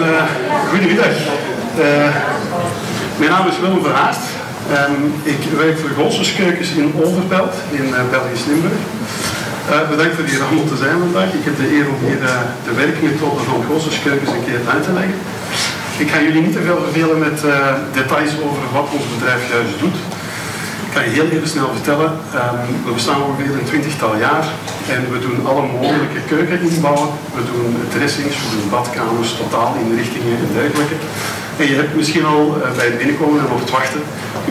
uh, goedemiddag. Uh, mijn naam is Willem Verhaast. Um, ik werk voor Golsenskeukens in Overpelt in uh, Belgisch Limburg. bedankt voor hier allemaal te zijn vandaag. Ik heb de eer om hier de werkmethode van Golsenskeukens een keer uit te leggen. Ik ga jullie niet te veel vervelen met details over wat ons bedrijf juist doet. Ik ga je heel even snel vertellen. Um, we bestaan ongeveer een twintigtal jaar en we doen alle mogelijke keukeninbouwen. We doen dressings, we doen badkamers, totaalinrichtingen en dergelijke. En je hebt misschien al uh, bij het binnenkomen en op het wachten,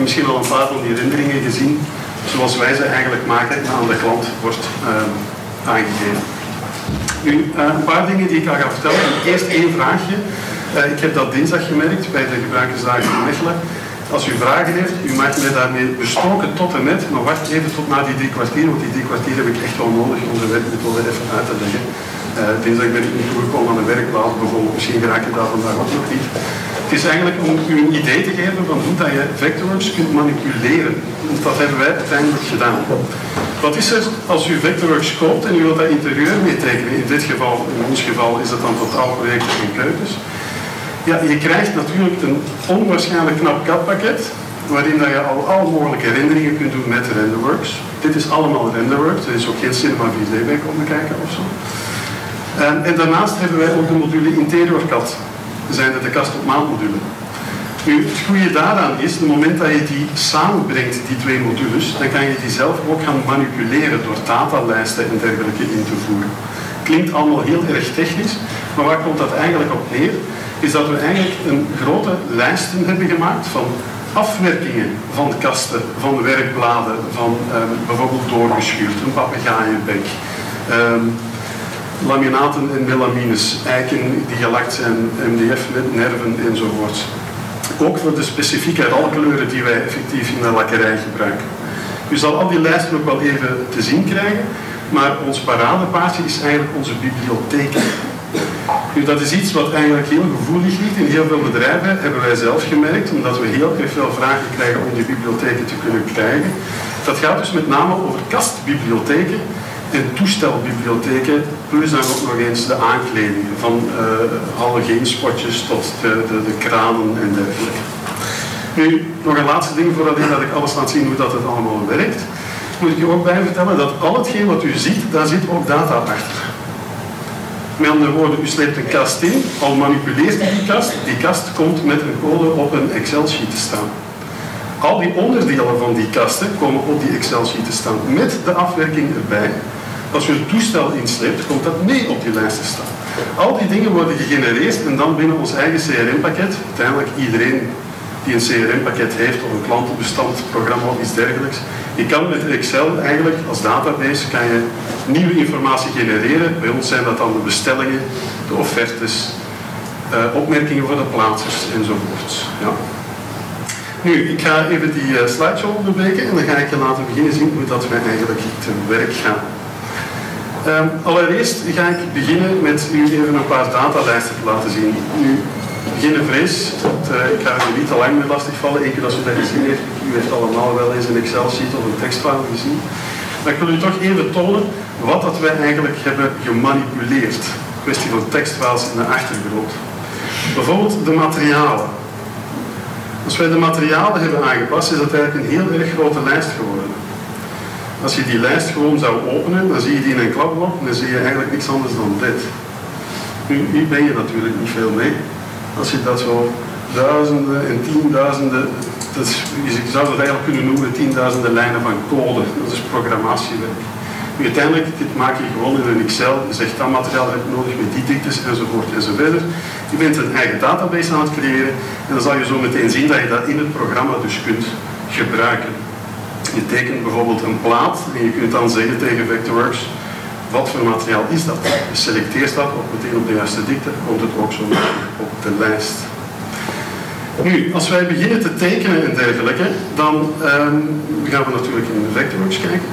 misschien al een paar van die renderingen gezien, zoals wij ze eigenlijk maken en aan de klant wordt um, aangegeven. Nu, uh, een paar dingen die ik al ga vertellen. Eerst één vraagje. Uh, ik heb dat dinsdag gemerkt bij de gebruikersdagen in Mechelen. Als u vragen heeft, u mag mij daarmee bestoken tot en met, maar wacht even tot na die drie kwartier, want die drie kwartier heb ik echt wel nodig om de werkmethode even uit te leggen. Uh, dinsdag ben ik niet toegekomen aan de werkplaats bijvoorbeeld, misschien raak je daar vandaag ook nog niet. Het is eigenlijk om u een idee te geven van hoe dat je Vectorworks kunt manipuleren. Want dat hebben wij uiteindelijk gedaan. Wat is er als u Vectorworks koopt en u wilt dat interieur meetekenen? In dit geval, in ons geval is dat dan totaalprojecten en keukens. Ja, je krijgt natuurlijk een onwaarschijnlijk knap katpakket, waarin je al alle mogelijke renderingen kunt doen met Renderworks. Dit is allemaal Renderworks, er is ook geen Cinema 4D bij komen kijken of zo. En, en, daarnaast hebben wij ook de module InteriorCAD, zijn de kast op maand module. Nu, het goede daaraan is, het moment dat je die samenbrengt, die twee modules, dan kan je die zelf ook gaan manipuleren door datalijsten en dergelijke in te voeren. Klinkt allemaal heel erg technisch, maar waar komt dat eigenlijk op neer? Is dat we eigenlijk een grote lijsten hebben gemaakt van afwerkingen van kasten, van werkbladen, van um, bijvoorbeeld doorgeschuurd, een papegaaienbek, um, laminaten en melamines, eiken die gelakt zijn, MDF met nerven enzovoort. Ook voor de specifieke ralkleuren die wij effectief in de lakkerij gebruiken. U zal al die lijsten ook wel even te zien krijgen, maar ons paradepaardje is eigenlijk onze bibliotheek. Nu, dat is iets wat eigenlijk heel gevoelig ligt. In heel veel bedrijven hebben wij zelf gemerkt, omdat we heel erg veel vragen krijgen om die bibliotheken te kunnen krijgen. Dat gaat dus met name over kastbibliotheken en toestelbibliotheken, plus dan ook nog eens de aankledingen, van uh, alle spotjes tot de, de, de, kranen en dergelijke. Nu, nog een laatste ding voordat ik, dat ik alles laat zien hoe dat het allemaal werkt. Moet ik je ook bij vertellen dat al hetgeen wat u ziet, daar zit ook data achter. Met andere woorden, u sleept een kast in, al manipuleert u die kast, die kast komt met een code op een Excel-sheet te staan. Al die onderdelen van die kasten komen op die Excel-sheet te staan, met de afwerking erbij. Als u het toestel insleept, komt dat mee op die lijst te staan. Al die dingen worden gegenereerd en dan binnen ons eigen CRM-pakket, uiteindelijk iedereen die een CRM-pakket heeft of een klantenbestand, programma of iets dergelijks. Je kan met Excel eigenlijk als database kan je nieuwe informatie genereren. Bij ons zijn dat dan de bestellingen, de offertes, uh, opmerkingen voor de plaatsers enzovoort. Ja. Nu, ik ga even die uh, slideshow onderbreken en dan ga ik je laten beginnen zien hoe dat wij eigenlijk te werk gaan. Um, allereerst ga ik beginnen met u even een paar datalijsten te laten zien. Nu, geen vrees, uh, ik ga u niet te lang meer lastigvallen. Eén keer als u dat gezien heeft, u heeft allemaal wel eens een Excel-sheet of een tekstfile gezien. Maar ik wil u toch even tonen wat dat wij eigenlijk hebben gemanipuleerd. Kwestie van tekstfiles in de achtergrond. Bijvoorbeeld de materialen. Als wij de materialen hebben aangepast, is dat eigenlijk een heel erg grote lijst geworden. Als je die lijst gewoon zou openen, dan zie je die in een klapblok en dan zie je eigenlijk niks anders dan dit. Nu, ben je natuurlijk niet veel mee als je dat zo duizenden en tienduizenden, dat is, je zou dat eigenlijk kunnen noemen tienduizenden lijnen van code, dat is programmatiewerk. Uiteindelijk, dit maak je gewoon in een Excel, je zegt dat materiaal heb je nodig met die diktes enzovoort enzovoort. Je bent een eigen database aan het creëren en dan zal je zo meteen zien dat je dat in het programma dus kunt gebruiken. Je tekent bijvoorbeeld een plaat en je kunt dan zeggen tegen Vectorworks, wat voor materiaal is dat? Je selecteert dat ook meteen op de juiste dikte, komt het ook zo op de lijst. Nu, als wij beginnen te tekenen en dergelijke, dan um, gaan we natuurlijk in de Vectorworks kijken.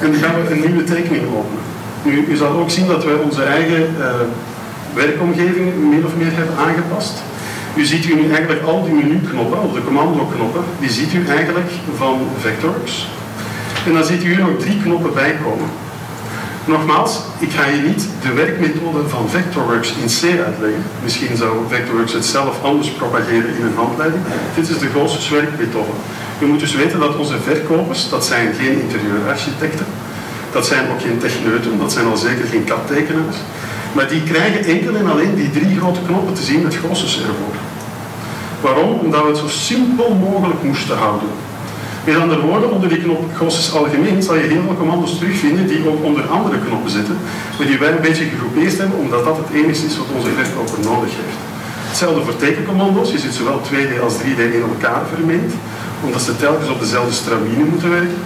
En dan gaan we een nieuwe tekening openen. Nu, u zal ook zien dat wij onze eigen uh, werkomgeving min of meer hebben aangepast. U ziet u nu eigenlijk al die menuknoppen, of de commando-knoppen, die ziet u eigenlijk van Vectorworks. En dan ziet u hier nog drie knoppen bij komen. Nogmaals, ik ga je niet de werkmethode van Vectorworks in C uitleggen. Misschien zou Vectorworks het zelf anders propageren in een handleiding. Dit is de Goossens werkmethode. Je moet dus weten dat onze verkopers, dat zijn geen interieurarchitecten, dat zijn ook geen techneuten, dat zijn al zeker geen kattekenaars. Maar die krijgen enkel en alleen die drie grote knoppen te zien met Goossens ervoor. Waarom? Omdat we het zo simpel mogelijk moesten houden. Met andere woorden, onder die knop Gosses algemeen zal je heel veel commando's terugvinden die ook onder andere knoppen zitten, maar die wij een beetje gegroepeerd hebben, omdat dat het enige is wat onze verkoper nodig heeft. Hetzelfde voor tekencommando's, je ziet zowel 2D als 3D in elkaar vermengd, omdat ze telkens op dezelfde stramine moeten werken.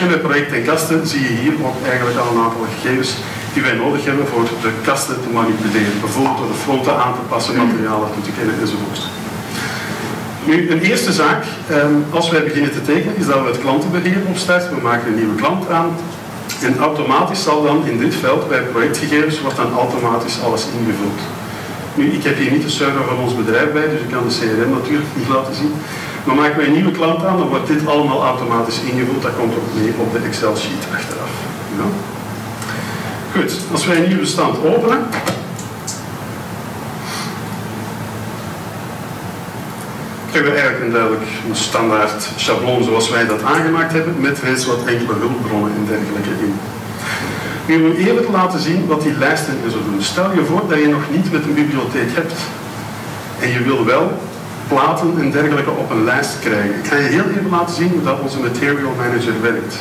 En bij project en kasten zie je hier ook eigenlijk al een aantal gegevens die wij nodig hebben voor de kasten te manipuleren. Bijvoorbeeld door de fronten aan te passen, materialen toe te kennen enzovoort. Nu, een eerste zaak, ehm, als wij beginnen te tekenen, is dat we het klantenbeheer opstarten. We maken een nieuwe klant aan. En automatisch zal dan in dit veld bij projectgegevens wordt dan automatisch alles ingevuld. Nu, ik heb hier niet de server van ons bedrijf bij, dus ik kan de CRM natuurlijk niet laten zien. Maar maken wij een nieuwe klant aan, dan wordt dit allemaal automatisch ingevuld. Dat komt ook mee op de Excel-sheet achteraf. Ja? Goed, als wij een nieuwe bestand openen, hebben we eigenlijk een duidelijk een standaard schabloon zoals wij dat aangemaakt hebben, met reeds wat enkele hulpbronnen en dergelijke in. Nu wil even laten zien wat die lijsten en zo doen. Stel je voor dat je nog niet met een bibliotheek hebt en je wil wel platen en dergelijke op een lijst krijgen. Ik ga je heel even laten zien hoe dat onze Material Manager werkt.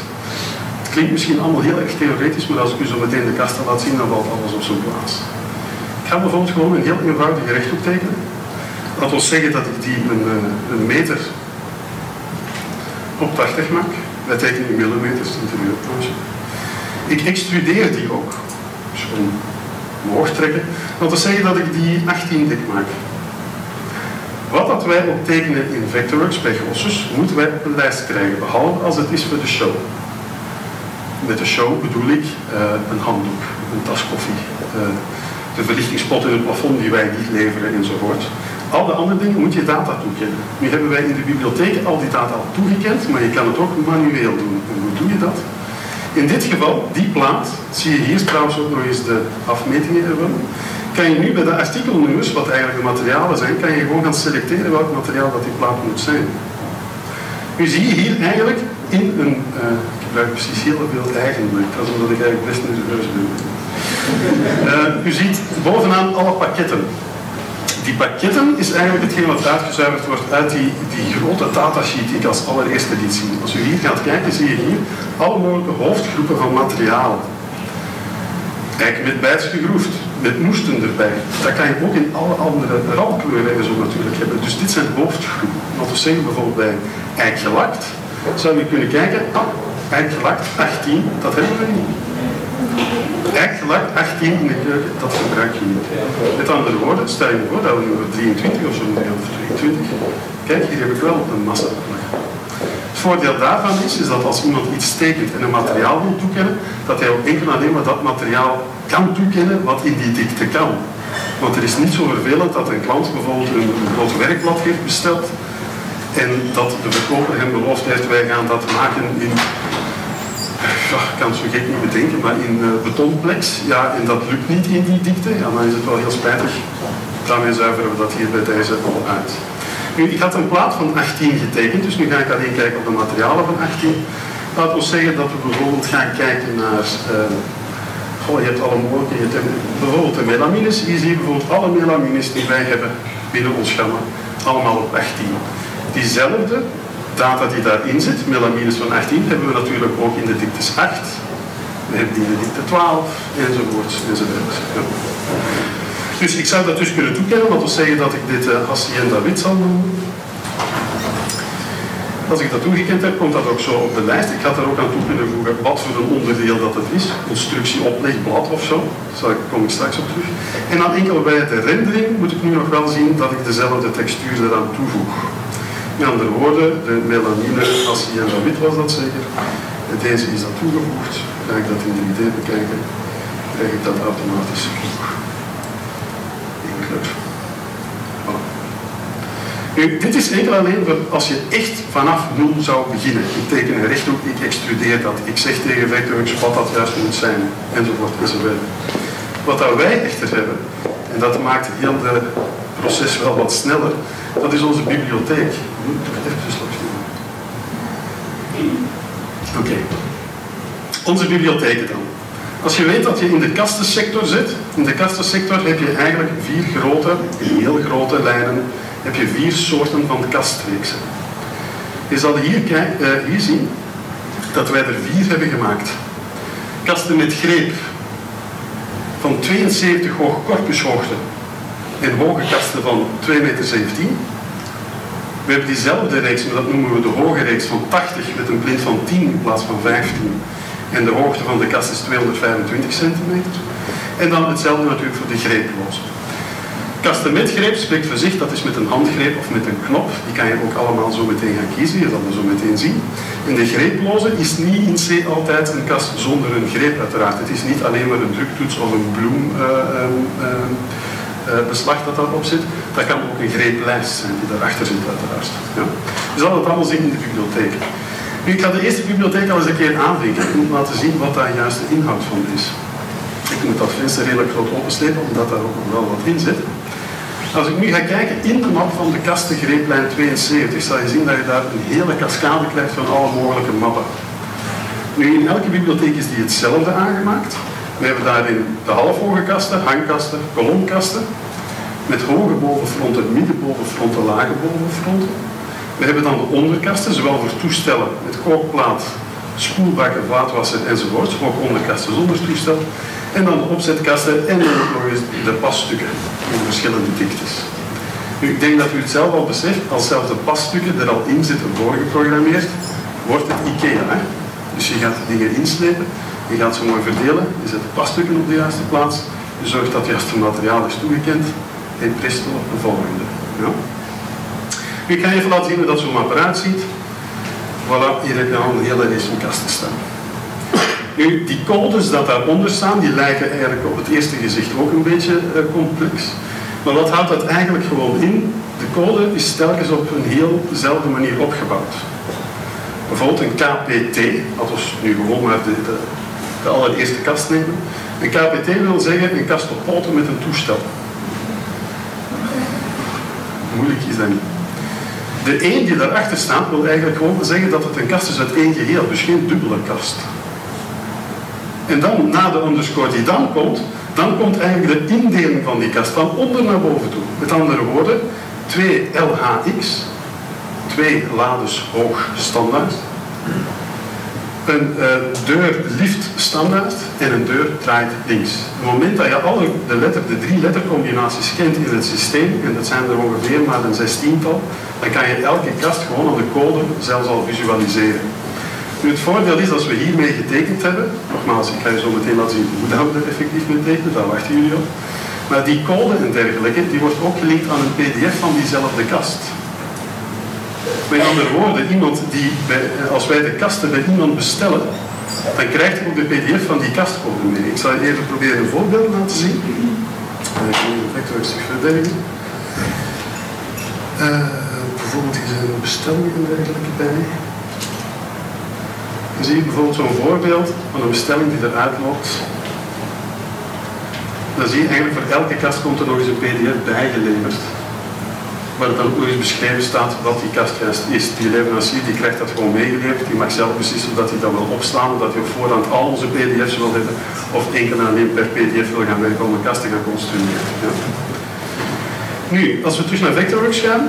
Het klinkt misschien allemaal heel erg theoretisch, maar als ik u zo meteen de kasten laat zien, dan valt alles op zijn plaats. Ik ga bijvoorbeeld gewoon een heel eenvoudige rechthoek tekenen. Dat wil zeggen dat ik die een, eh, een meter op 80 maak. Wij tekenen in millimeters in. Ik extrudeer die ook. Dus gewoon omhoog trekken. Dat wil zeggen dat ik die 18 dik maak. Wat dat wij ook tekenen in Vectorworks bij Grossus, moeten wij op een lijst krijgen, behalve als het is voor de show. Met de show bedoel ik uh, een handdoek, een tas koffie, uh, de verlichtingspot in het plafond die wij niet leveren enzovoort. Alle andere dingen moet je data toekennen. Nu hebben wij in de bibliotheek al die data al toegekend, maar je kan het ook manueel doen. En hoe doe je dat? In dit geval, die plaat, zie je hier trouwens ook nog eens de afmetingen ervan, kan je nu bij de artikelnummers, wat eigenlijk de materialen zijn, kan je gewoon gaan selecteren welk materiaal dat die plaat moet zijn. Nu zie je hier eigenlijk in een, uh, ik gebruik precies heel veel eigenlijk, dat is omdat ik eigenlijk best nerveus ben. Uh, u ziet bovenaan alle pakketten die pakketten is eigenlijk hetgeen wat uitgezuiverd wordt uit die, die grote datasheet die ik als allereerste liet zien. Als u hier gaat kijken, zie je hier alle mogelijke hoofdgroepen van materialen. Kijk, met bijts gegroefd, met moesten erbij. Dat kan je ook in alle andere randkleuren en zo natuurlijk hebben. Dus dit zijn hoofdgroepen. Wat we zeggen bijvoorbeeld bij eikgelakt, zou je kunnen kijken, ah, eikgelakt 18, dat hebben we niet. Eikgelak 18 in de keuken, dat gebruik je niet. Met andere woorden, stel je voor dat we nummer 23 of zo moeten gaan, 22. Kijk, hier heb ik wel een massa Het voordeel daarvan is, is dat als iemand iets tekent en een materiaal wil toekennen, dat hij ook enkel alleen maar dat materiaal kan toekennen wat in die dikte kan. Want er is niet zo vervelend dat een klant bijvoorbeeld een, groot werkblad heeft besteld en dat de verkoper hem beloofd heeft, wij gaan dat maken in ik kan het zo gek niet bedenken, maar in uh, betonplex, ja, en dat lukt niet in die dikte, ja, dan is het wel heel spijtig. Daarmee zuiveren we dat hier bij deze al uit. Nu, ik had een plaat van 18 getekend, dus nu ga ik alleen kijken op de materialen van 18. Laten we zeggen dat we bijvoorbeeld gaan kijken naar, uh, je hebt alle bijvoorbeeld de melamines. Je bijvoorbeeld alle melamines die wij hebben binnen ons gamma, allemaal op 18. Diezelfde data die daarin zit, melamines van 18, hebben we natuurlijk ook in de diktes 8. We hebben die in de dikte 12, enzovoort, enzovoort. Dus ik zou dat dus kunnen toekennen, want we zeggen dat ik dit uh, hacienda wit zal noemen. Als ik dat toegekend heb, komt dat ook zo op de lijst. Ik ga er ook aan toe kunnen voegen wat voor een onderdeel dat het is. Constructie, oplegblad of zo. Daar kom ik straks op terug. En dan enkel bij de rendering moet ik nu nog wel zien dat ik dezelfde textuur eraan toevoeg. Met andere woorden, de melanine en wit was dat zeker. Deze is dat toegevoegd. Ga ik dat in 3D bekijken, krijg ik dat automatisch in kleur. Nu, dit is enkel alleen voor als je echt vanaf nul zou beginnen. Ik teken een rechthoek, ik extrudeer dat, ik zeg tegen Vectorworks wat dat juist moet zijn, enzovoort enzovoort. Wat dat wij echter hebben, en dat maakt heel het proces wel wat sneller, dat is onze bibliotheek. Oké. Onze bibliotheken dan. Als je weet dat je in de kastensector zit, in de kastensector heb je eigenlijk vier grote, heel grote lijnen, heb je vier soorten van kastreeksen. Je zal hier, uh, hier zien dat wij er vier hebben gemaakt. Kasten met greep van 72 hoog korpushoogte en hoge kasten van 2,17 meter. We hebben diezelfde reeks, maar dat noemen we de hoge reeks van 80 met een plint van 10 in plaats van 15. En de hoogte van de kast is 225 centimeter. En dan hetzelfde natuurlijk voor de greeploze. Kasten met greep spreekt voor zich, dat is met een handgreep of met een knop. Die kan je ook allemaal zo meteen gaan kiezen, je zal dat zo meteen zien. En de greeploze is niet in C altijd een kast zonder een greep uiteraard. Het is niet alleen maar een druktoets of een bloembeslag uh, uh, dat daarop zit. Dat kan ook een greeplijst zijn die daarachter zit uiteraard. Ja. Je zal het allemaal zien in de bibliotheek. Nu, ik ga de eerste bibliotheek al eens een keer aanvinken om laten zien wat daar juist de inhoud van is. Ik moet dat venster redelijk groot openslepen, omdat daar ook nog wel wat in zit. Als ik nu ga kijken in de map van de kastengreeplijn 72, zal je zien dat je daar een hele cascade krijgt van alle mogelijke mappen. Nu, in elke bibliotheek is die hetzelfde aangemaakt. We hebben daarin de halfhoge kasten, hangkasten, kolomkasten, met hoge bovenfronten, middenbovenfronten, lage bovenfronten. We hebben dan de onderkasten, zowel voor toestellen met kookplaat, spoelbakken, vaatwasser enzovoort, ook onderkasten zonder toestel. En dan de opzetkasten en nog eens de passtukken in verschillende diktes. Ik denk dat u het zelf al beseft, als zelfs de passtukken er al in zitten voorgeprogrammeerd, wordt het IKEA. Hè? Dus je gaat dingen inslepen, je gaat ze mooi verdelen, je zet de passtukken op de juiste plaats, je zorgt dat het juiste materiaal is toegekend en presto de volgende. Ja? Ik ga even laten zien hoe dat zo'n apparaat ziet. Voilà, hier heb je al een hele race van kasten staan. Nu, die codes dat daaronder staan, die lijken eigenlijk op het eerste gezicht ook een beetje uh, complex. Maar wat houdt dat eigenlijk gewoon in? De code is telkens op een heel dezelfde manier opgebouwd. Bijvoorbeeld een KPT, dat was nu gewoon maar de, de allereerste kast nemen. Een KPT wil zeggen een kast op poten met een toestel. Moeilijk is dat niet. De 1 die daarachter staat wil eigenlijk gewoon zeggen dat het een kast is uit één geheel, dus geen dubbele kast. En dan, na de underscore die dan komt, dan komt eigenlijk de indeling van die kast van onder naar boven toe. Met andere woorden, 2 LHX, twee lades hoog standaard, een uh, deur lift standaard en een deur draait links. Op het moment dat je alle de, letter, de drie lettercombinaties kent in het systeem, en dat zijn er ongeveer maar een zestiental, dan kan je elke kast gewoon aan de code zelfs al visualiseren. Nu, het voordeel is, als we hiermee getekend hebben, nogmaals, ik ga je zo meteen laten zien hoe dat we er effectief mee tekenen, daar wachten jullie op. Maar die code en dergelijke, die wordt ook gelinkt aan een pdf van diezelfde kast. Met andere woorden, iemand die bij, als wij de kasten bij iemand bestellen, dan krijgt hij ook de pdf van die kastcode mee. Ik zal je even proberen een voorbeeld laten zien. Ik ga even vector bijvoorbeeld hier zijn bestellingen en dergelijke bij. Dan zie je bijvoorbeeld zo'n voorbeeld van een bestelling die eruit loopt. Dan zie je eigenlijk voor elke kast komt er nog eens een pdf bijgeleverd. Waar dan ook eens beschreven staat wat die kast juist is. Die leverancier die krijgt dat gewoon meegeleverd. Die mag zelf beslissen of dat hij dat wil opslaan, of dat hij op voorhand al onze pdf's wil hebben, of enkel en alleen per pdf wil gaan werken om een kast te gaan construeren. Nu, als we terug naar Vectorworks gaan,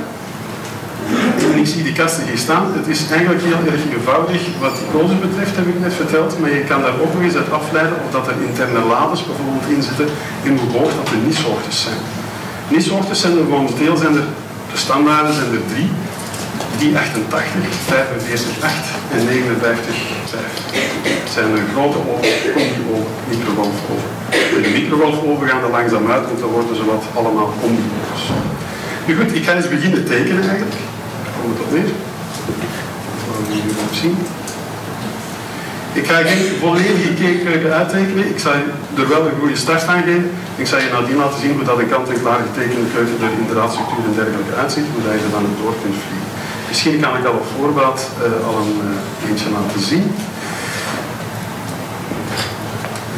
en ik zie die kasten hier staan. Het is eigenlijk heel erg eenvoudig wat die kozen betreft, heb ik net verteld. Maar je kan daar ook nog eens uit afleiden of dat er interne lades bijvoorbeeld in zitten en hoe hoog dat de nishoogtes zijn. Nishoogtes zijn er momenteel zijn er, de standaarden zijn er drie. 388, 45, 8 en 59, 5. Het zijn een grote oven, combi-oven, microgolfoven. Met de microgolfoven gaan er langzaam uit, want dan worden ze wat allemaal combi-ovens. Nu goed, ik ga eens beginnen tekenen eigenlijk. Daar komen we tot neer. Dat we nu zien. Ik ga geen volledige keekkeuken uittekenen. Ik zal er wel een goede start aan geven. Ik zal je nadien laten zien hoe dat een kant-en-klaar getekende keuken er in de raadstructuur en dergelijke uitziet. Hoe je er dan door kunt vliegen. Misschien kan ik al op voorbaat uh, al een uh, eentje laten zien.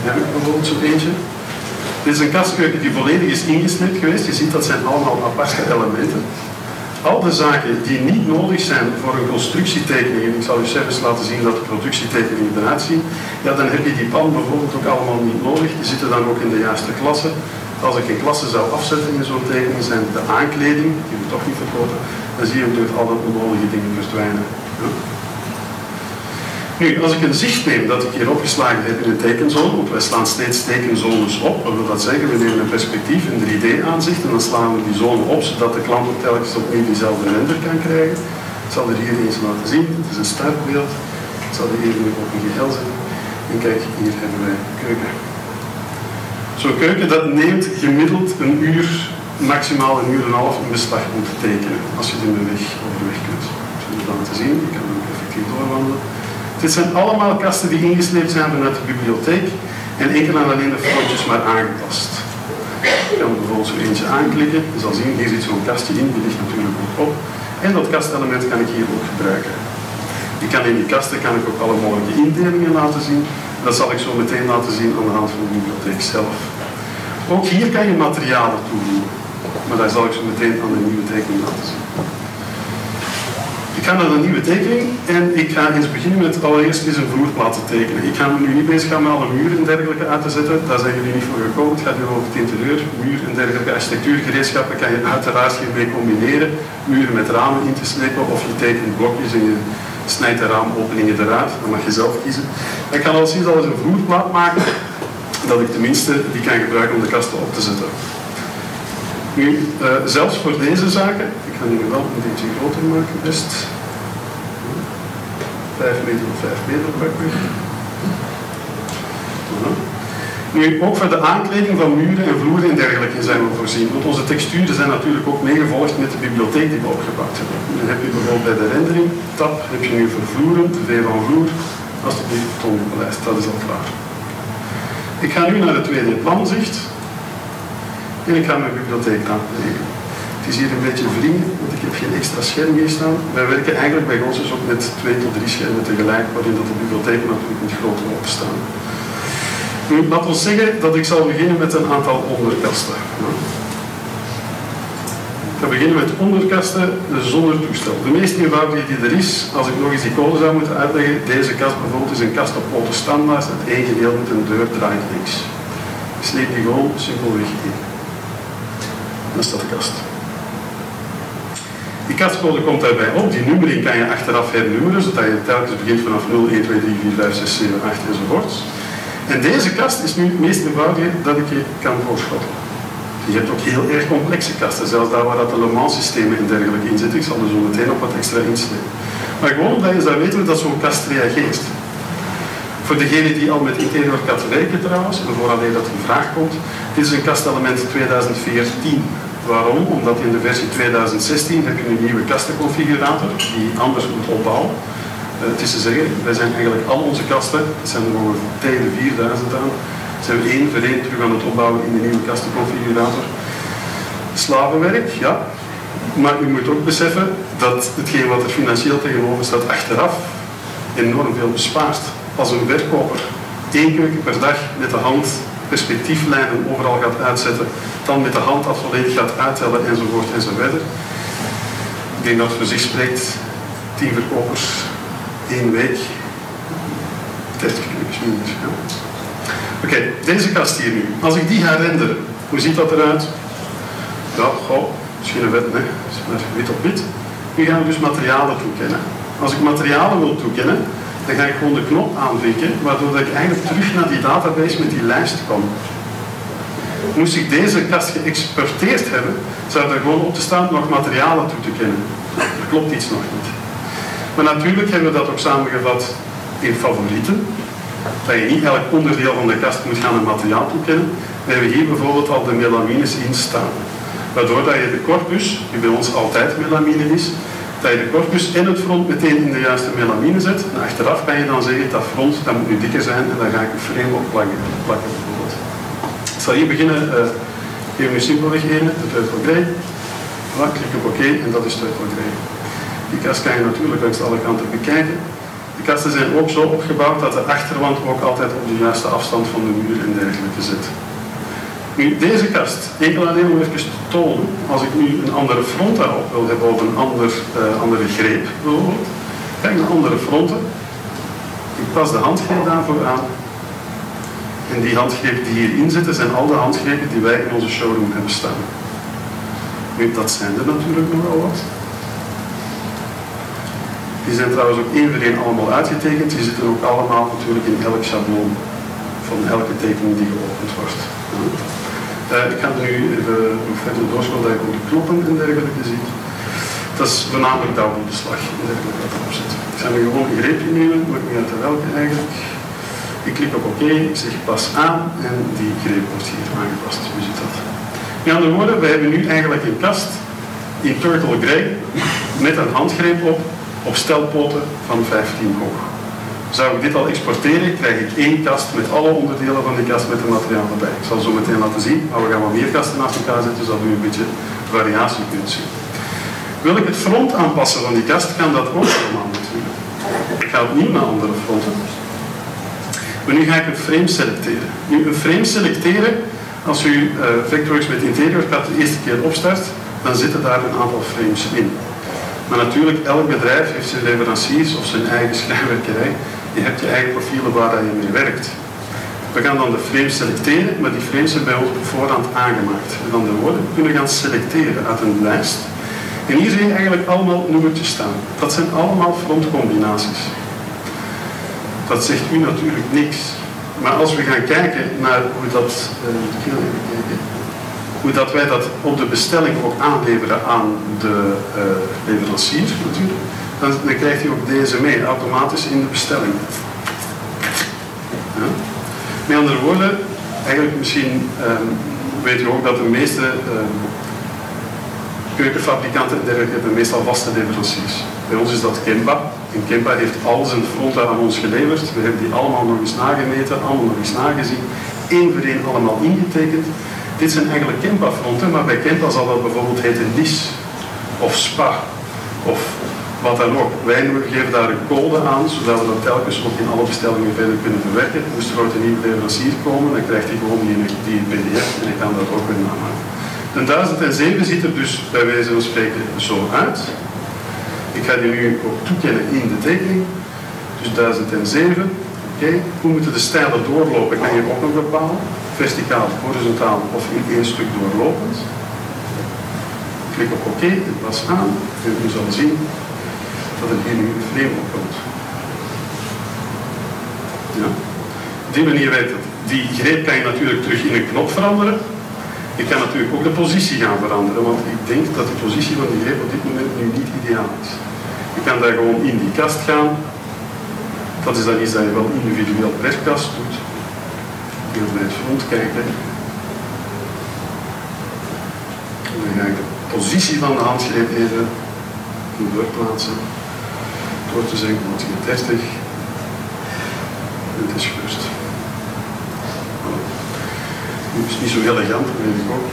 Heb ik bijvoorbeeld zo'n eentje. Dit is een kastkeuken die volledig is ingesnipt geweest. Je ziet dat zijn allemaal aparte elementen. Al de zaken die niet nodig zijn voor een constructietekening, en ik zal u zelfs laten zien dat de productietekening eruit ziet, ja, dan heb je die pan bijvoorbeeld ook allemaal niet nodig. Die zitten dan ook in de juiste klasse. Als ik een klasse zou afzetten in zo'n tekening, zijn de aankleding, die we toch niet verkopen, dan zie je dat alle onnodige dingen verdwijnen. Nu, als ik een zicht neem dat ik hier opgeslagen heb in een tekenzone, want wij slaan steeds tekenzones op, wat wil dat zeggen? We nemen een perspectief, een 3D-aanzicht, en dan slaan we die zone op, zodat de klant ook telkens opnieuw diezelfde render kan krijgen. Ik zal er hier eens laten zien, het is een startbeeld. Ik zal er even op een GL zetten. En kijk, hier hebben wij keuken. Zo'n keuken dat neemt gemiddeld een uur, maximaal een uur en een half in beslag om te tekenen, als je er weg overweg kunt. Ik zal het laten zien, ik kan ook effectief doorwandelen. Dit zijn allemaal kasten die ingesleept zijn vanuit de bibliotheek en enkel en alleen de foto's maar aangepast. Ik kan bijvoorbeeld zo eentje aanklikken. Je zal zien, hier zit zo'n kastje in, die ligt natuurlijk ook op. En dat kastelement kan ik hier ook gebruiken. Ik kan in die kasten kan ik ook alle mogelijke indelingen laten zien. Dat zal ik zo meteen laten zien aan de hand van de bibliotheek zelf. Ook hier kan je materialen toevoegen. Maar daar zal ik zo meteen aan de nieuwe tekening laten zien. Ik ga naar een nieuwe tekening en ik ga eens beginnen met allereerst eens een vloerplaat te tekenen. Ik ga me nu niet bezig gaan met alle muren en dergelijke uit te zetten. Daar zijn jullie niet voor gekomen. Het gaat nu over het interieur. Muur en dergelijke architectuurgereedschappen kan je uiteraard hiermee combineren. Muren met ramen in te slepen of je tekent blokjes en je snijdt de raamopeningen eruit. Dan mag je zelf kiezen. Ik ga al sinds al eens een vloerplaat maken dat ik tenminste die kan gebruiken om de kasten op te zetten. Nu, uh, zelfs voor deze zaken, ik ga nu wel een beetje groter maken, best. 5 meter of 5 meter pakweg. Nu, ook voor de aankleding van muren en vloeren en dergelijke zijn we voorzien. Want onze texturen zijn natuurlijk ook meegevolgd met de bibliotheek die we opgebouwd hebben. Dan heb je bijvoorbeeld bij de rendering, tab, heb je nu voor vloeren, de V van vloer. Alsjeblieft, toon op dat is al klaar. Ik ga nu naar het tweede planzicht. En ik ga mijn bibliotheek aanleggen. Het is hier een beetje wringen, want ik heb geen extra scherm hier staan. Wij werken eigenlijk bij ons dus ook met twee tot drie schermen tegelijk, waarin dat de bibliotheek natuurlijk niet groter opstaan. Nu, laat ons zeggen dat ik zal beginnen met een aantal onderkasten. Ga beginnen met onderkasten zonder toestel. De meest eenvoudige die er is, als ik nog eens die code zou moeten uitleggen, deze kast bijvoorbeeld is een kast op poten standaard, het één gedeelte met een deur draait links. Ik sleep die gewoon simpelweg in. Dat is dat kast. Die kastcode komt daarbij op. Die nummering kan je achteraf hernummeren, zodat je telkens begint vanaf 0, 1, 2, 3, 4, 5, 6, 7, 8 enzovoorts. En deze kast is nu het meest eenvoudige dat ik je kan voorschotten. Je hebt ook heel erg complexe kasten, zelfs daar waar dat de Le Mans systemen en dergelijke in zitten. Ik zal er zo meteen nog wat extra inslepen. Maar gewoon omdat je zou weten dat zo'n kast reageert. Voor degenen die al met interiorkat werken trouwens, en vooraleer dat een vraag komt, dit is een kastelement 2014. Waarom? Omdat in de versie 2016 heb je een nieuwe kastenconfigurator die anders moet opbouwen. Uh, het is te zeggen, wij zijn eigenlijk al onze kasten, dat zijn er ongeveer tegen de 4000 aan, zijn we één voor één terug aan het opbouwen in de nieuwe kastenconfigurator. Slavenwerk, ja. Maar u moet ook beseffen dat hetgeen wat er financieel tegenover staat achteraf enorm veel bespaart. Als een verkoper één keuken per dag met de hand perspectieflijnen overal gaat uitzetten, dan met de hand dat volledig gaat uittellen enzovoort enzovoort. Ik denk dat voor zich spreekt, tien verkopers, één week, 30 keukens minder. Oké, deze kast hier nu. Als ik die ga renderen, hoe ziet dat eruit? Ja, goh, misschien een wet, hè. Wit op wit. Nu gaan we dus materialen toekennen. Als ik materialen wil toekennen, dan ga ik gewoon de knop aanvinken, waardoor ik eigenlijk terug naar die database met die lijst kom. Moest ik deze kast geëxporteerd hebben, zou er gewoon op te staan nog materialen toe te kennen. Er klopt iets nog niet. Maar natuurlijk hebben we dat ook samengevat in favorieten. Dat je niet elk onderdeel van de kast moet gaan een materiaal toekennen. We hebben hier bijvoorbeeld al de melamines in staan. Waardoor dat je de corpus, die bij ons altijd melamine is, dat je de corpus en het front meteen in de juiste melamine zet. Achteraf kan je dan zeggen dat front dat moet nu dikker zijn en dan ga ik een frame op plakken, bijvoorbeeld. Ik zal hier beginnen, uh, geef nu simpelweg het uitvoergrij. Voilà, klik op oké en dat is het uitvoergrij. Die kast kan je natuurlijk langs alle kanten bekijken. De kasten zijn ook zo opgebouwd dat de achterwand ook altijd op de juiste afstand van de muur en dergelijke zit. Nu, deze kast, enkel alleen om even tonen, als ik nu een andere front wil hebben of een ander, uh, andere greep bijvoorbeeld, kijk naar andere fronten, ik pas de handgreep daarvoor aan en die handgrepen die hierin zitten zijn al de handgrepen die wij in onze showroom hebben staan. Nu, dat zijn er natuurlijk nogal wat. Die zijn trouwens ook één voor één allemaal uitgetekend. Die zitten ook allemaal natuurlijk in elk schabloon van elke tekening die geopend wordt. Ik ga nu even nog verder doorscrollen dat je ook de knoppen en dergelijke ziet. Dat is voornamelijk duwbeslag en dergelijke wat erop zit. Ik ga nu gewoon een greepje nemen, maakt niet uit welke eigenlijk. Ik klik op oké, ik zeg pas aan en die greep wordt hier aangepast. U ziet dat. Met andere woorden, wij hebben nu eigenlijk een kast in turtle grey met een handgreep op op stelpoten van 15 hoog. Zou ik dit al exporteren, krijg ik één kast met alle onderdelen van die kast met het materiaal erbij. Ik zal zo meteen laten zien, maar we gaan wat meer kasten naast elkaar zetten, zodat u een beetje variatie kunt zien. Wil ik het front aanpassen van die kast, kan dat ook allemaal natuurlijk. Ik ga opnieuw naar andere fronten. Nu ga ik een frame selecteren. Nu, een frame selecteren, als u uh, Vectorworks met Interior de eerste keer opstart, dan zitten daar een aantal frames in. Maar natuurlijk, elk bedrijf heeft zijn leveranciers of zijn eigen schrijnwerkerij. Je hebt je eigen profielen waar je mee werkt. We gaan dan de frames selecteren, maar die frames zijn bij ons op voorhand aangemaakt. Met andere woorden, we kunnen gaan selecteren uit een lijst. En hier zie je eigenlijk allemaal nummertjes staan. Dat zijn allemaal frontcombinaties. Dat zegt u natuurlijk niks. Maar als we gaan kijken naar hoe dat, uh, hoe dat wij dat op de bestelling ook aanleveren aan de leverancier natuurlijk, dan, krijgt hij ook deze mee, automatisch in de bestelling. Ja? Met andere woorden, eigenlijk misschien um, weet u ook dat de meeste um, keukenfabrikanten en dergelijke hebben meestal vaste leveranciers. Bij ons is dat Kempa. En Kempa heeft al zijn fronten aan ons geleverd. We hebben die allemaal nog eens nagemeten, allemaal nog eens nagezien. Eén voor één allemaal ingetekend. Dit zijn eigenlijk Kempa-fronten, maar bij Kempa zal dat bijvoorbeeld heten NIS of SPA of wat dan ook. Wij geven daar een code aan, zodat we dat telkens ook in alle bestellingen verder kunnen verwerken. Moest er ooit een nieuwe leverancier komen, dan krijgt hij gewoon die, die pdf en ik kan dat ook weer namaken. De 1007 ziet er dus bij wijze van spreken zo uit. Ik ga die nu ook toekennen in de tekening. Dus 1007. Oké, hoe moeten de stijlen doorlopen, kan je ook nog bepalen verticaal, horizontaal of in één stuk doorlopend. Klik op oké, dit was aan en u zal zien dat er hier nu een frame op komt. Ja. Op die manier weet het. Die greep kan je natuurlijk terug in een knop veranderen. Je kan natuurlijk ook de positie gaan veranderen, want ik denk dat de positie van die greep op dit moment nu niet ideaal is. Je kan daar gewoon in die kast gaan. Dat is dan iets dat je wel individueel per kast doet bij het front kijken. dan ga ik de positie van de handgreep even doorplaatsen. Door te zeggen, wat je 30. En het is gerust. Het is niet zo elegant, weet ik ook.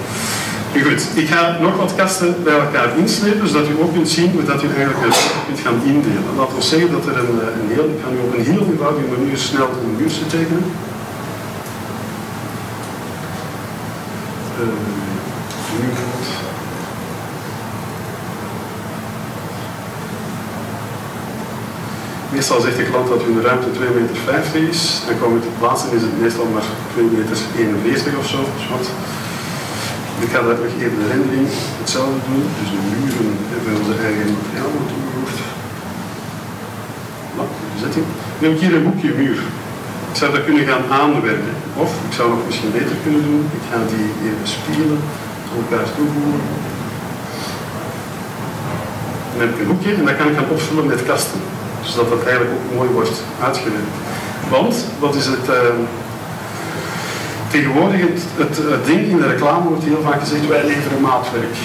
Nu goed, ik ga nog wat kasten bij elkaar inslepen, zodat u ook kunt zien hoe dat u eigenlijk kunt gaan indelen. Laten we zeggen dat er een, een heel, ik ga nu op een heel eenvoudige manier snel een muur tekenen. Meestal zegt de klant dat hun ruimte 2,50 meter is. Dan komen we te plaatsen, is het meestal maar 2,41 meter of zo. Dus Ik ga daar nog even de rendering hetzelfde doen. Dus de muren hebben we onze eigen materiaal toegevoegd. Nou, bezetting. Nu heb ik hier een boekje muur. Ik zou dat kunnen gaan aanwerken. Of ik zou nog misschien beter kunnen doen. Ik ga die even spelen, elkaar toevoegen. Dan heb ik een hoekje en dat kan ik gaan opvullen met kasten. Zodat dat eigenlijk ook mooi wordt uitgewerkt. Want, wat is het... Uh, tegenwoordig, het, het, ding in de reclame wordt heel vaak gezegd, wij leveren maatwerk.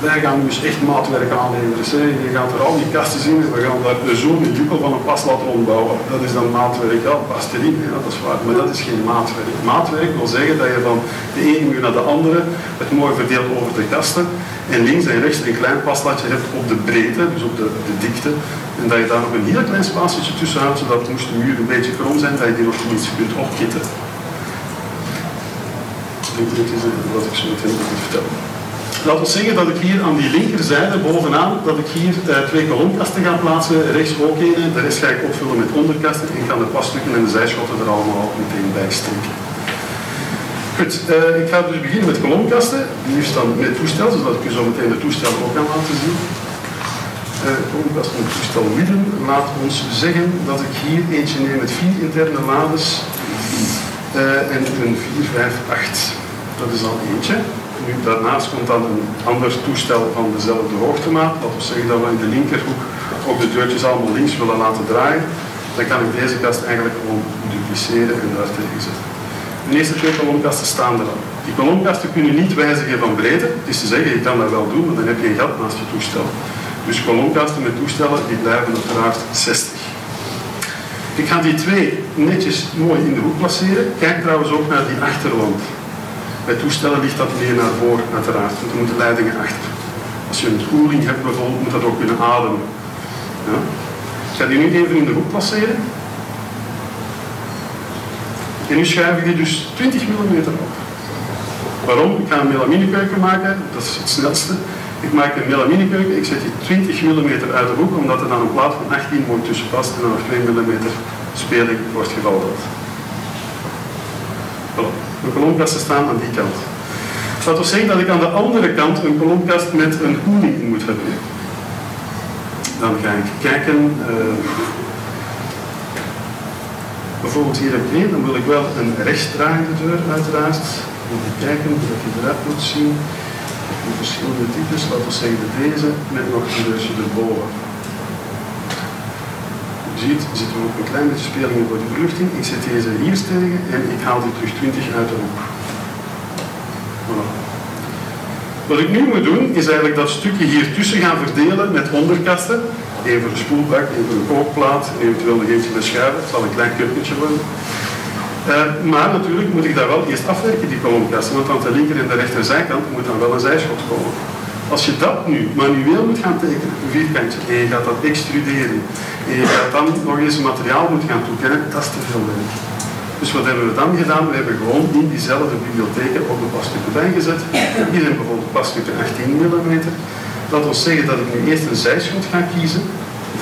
wij gaan eens echt maatwerk aanleveren. Je gaat er al die kasten zien en we gaan daar zo'n jukkel van een pas laten rondbouwen. Dat is dan maatwerk, ja, past erin, dat is waar. Maar dat is geen maatwerk. Maatwerk wil zeggen dat je van de ene muur naar de andere het mooi verdeelt over de kasten en links en rechts een klein paslatje hebt op de breedte, dus op de, de dikte. En dat je daar nog een heel klein spatietje tussen houdt, zodat moest de muur een beetje krom zijn, dat je die nog iets kunt opkitten. Dat is wat ik zo meteen moet vertellen. Laten we zeggen dat ik hier aan die linkerzijde bovenaan, dat ik hier eh, twee kolomkasten ga plaatsen, rechts ook een, de rest ga ik opvullen met onderkasten en kan de passtukken en de zijschotten er allemaal meteen bij steken. Goed, uh, ik ga dus beginnen met kolomkasten, liefst dan met toestel, zodat ik u zo meteen de toestel ook kan laten zien. Uh, kolomkast met toestel midden, laat ons zeggen dat ik hier eentje neem met vier interne lades uh, en een 4, 5, 8. Dat is al eentje. Nu, daarnaast komt dan een ander toestel van dezelfde hoogtemaat. Laten we zeggen dat we in de linkerhoek ook de deurtjes allemaal links willen laten draaien. Dan kan ik deze kast eigenlijk gewoon dupliceren en daar tegen zetten. De eerste twee kolomkasten staan er al. Die kolomkasten kunnen niet wijzigen van breedte. Het is te zeggen, je kan dat wel doen, maar dan heb je een gat naast je toestel. Dus kolomkasten met toestellen, die blijven uiteraard 60. Ik ga die twee netjes mooi in de hoek placeren. Kijk trouwens ook naar die achterwand. Bij toestellen ligt dat meer naar voren, uiteraard, want er moeten leidingen achter. Als je een koeling hebt bijvoorbeeld, moet dat ook kunnen ademen. Ja. Ik ga die nu even in de hoek placeren. En nu schuif ik die dus 20 mm op. Waarom? Ik ga een melaminekeuken maken, dat is het snelste. Ik maak een melaminekeuken, ik zet die 20 mm uit de hoek, omdat er dan een plaat van 18 mooi tussen past en dan nog 2 mm speling dat. Voilà. Een kolomkasten staan aan die kant. Dat wil zeggen dat ik aan de andere kant een kolomkast met een koeling in moet hebben. Dan ga ik kijken. Uh, bijvoorbeeld hier heb één, dan wil ik wel een rechtsdraaiende deur uiteraard. Even kijken hoe je eruit moet zien. In verschillende types, laten we zeggen deze, met nog een deurtje erboven. Je ziet, er zit ook een klein beetje spelingen voor de verluchting. Ik zet deze hier tegen en ik haal die terug 20 uit de hoek. Wat ik nu moet doen, is eigenlijk dat stukje hier tussen gaan verdelen met onderkasten. Voor de spoelbak, voor de kookplaat, eventueel nog eentje met. Het zal een klein keukentje worden. Uh, maar natuurlijk moet ik daar wel eerst afwerken, die kolomkasten, want aan de linker en de rechterzijkant moet dan wel een zijschot komen. Als je dat nu manueel moet gaan tekenen, een vierkantje, en je gaat dat extruderen, en je gaat dan nog eens een materiaal moeten gaan toekennen, dat is te veel werk. Dus wat hebben we dan gedaan? We hebben gewoon in diezelfde bibliotheken ook de passtukken bijgezet. Hier zijn bijvoorbeeld passtukken 18 mm. Laat ons zeggen dat ik nu eerst een zijschot ga kiezen